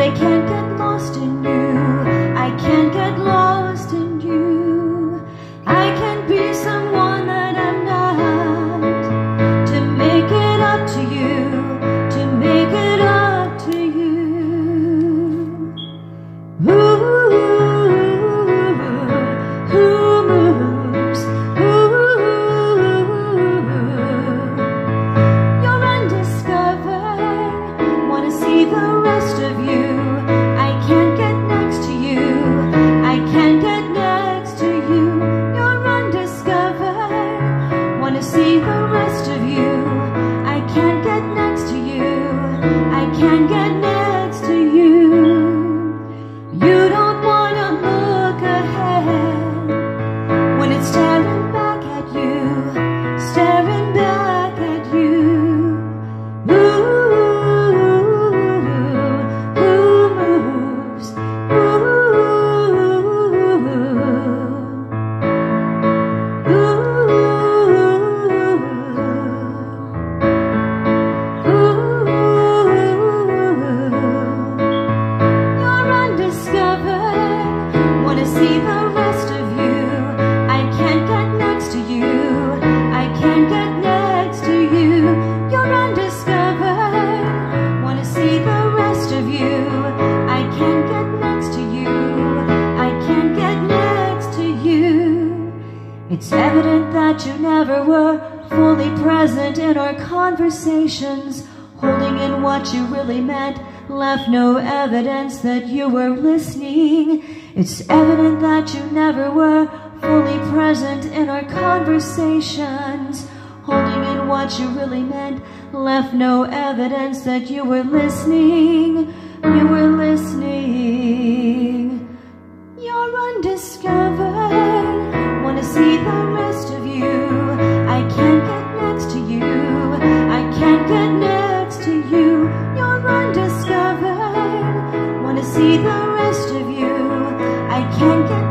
I can't get lost in It's evident that you never were fully present in our conversations, holding in what you really meant, left no evidence that you were listening. It's evident that you never were fully present in our conversations, holding in what you really meant, left no evidence that you were listening. You were listening. You're undiscovered see the rest of you. I can't get next to you. I can't get next to you. You're undiscovered. Wanna see the rest of you. I can't get